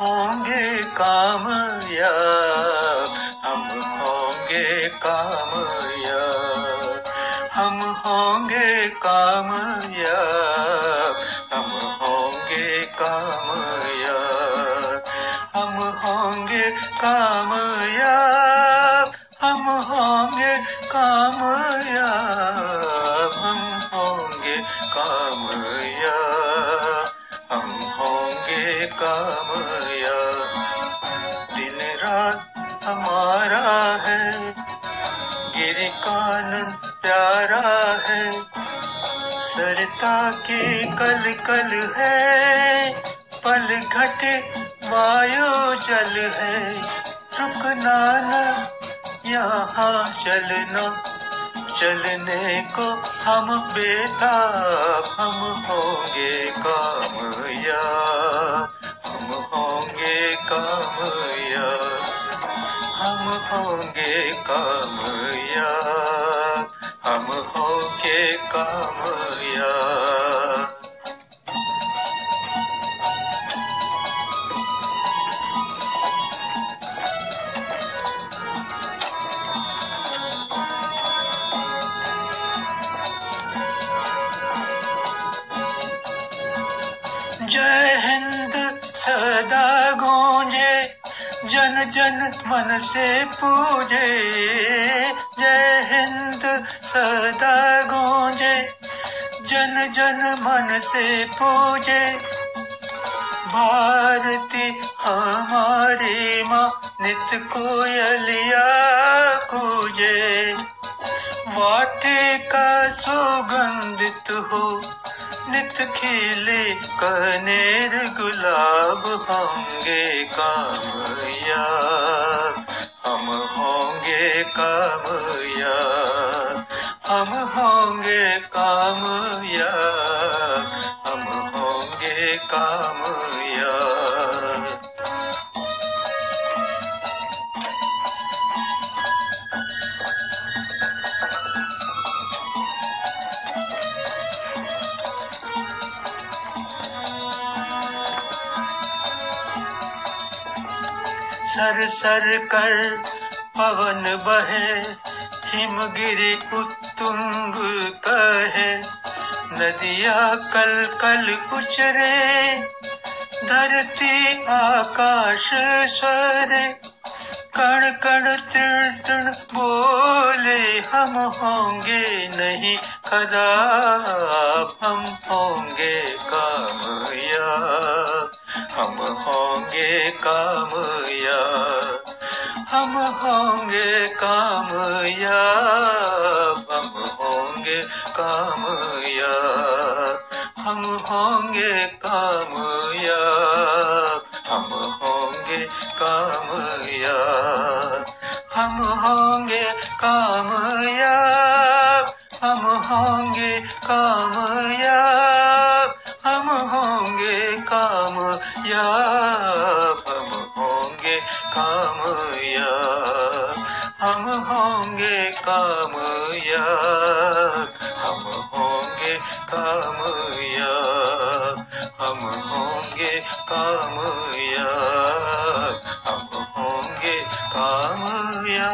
होंगे कामयाब हम होंगे कामयाब हम होंगे कामयाब हम होंगे कामयाब हम होंगे कामयाब हम होंगे कामयाब हम होंगे कामयाब दिन रात हमारा है। गिरी कानन प्यारा है। सरता की कल कल है। पल घटे वायु जल है। रुकना न यहाँ चलना। चलने को हम बेताब। हम होंगे हम होंगे कामयाब हम होंगे कामयाब हम होंगे कामयाब जय हिंद सदा गूंजे, जन जन मन से पूजे। जय हिंद, सदा गूंजे, जन जन मन से पूजे। भारती हमारी माँ, नित कोयलिया कूजे। वाटे का सुगंधित हो खिले कनेर गुलाब होंगे कामयाब हम होंगे कामयाब हम होंगे कामयाब हम होंगे कामयाब सर सर कर पवन बहे हिमगिरी उत्तुंग कहे। नदिया कल कल उचरे धरती आकाश स्वरे कण कण तृण तृण बोले, हम होंगे नहीं खराब हम होंगे कामयाब। हम होंगे कामयाब हम होंगे कामयाब हम होंगे कामयाब हम होंगे कामयाब हम होंगे कामयाब हम होंगे कामयाब कामयाब हम होंगे कामयाब हम होंगे कामयाब हम होंगे कामयाब हम होंगे कामयाब हम होंगे कामयाब